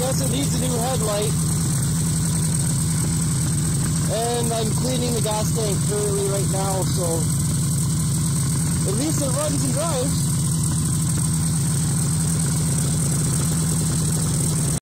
guess it needs a new headlight. And I'm cleaning the gas tank thoroughly right now, so at least it runs and drives.